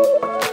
Música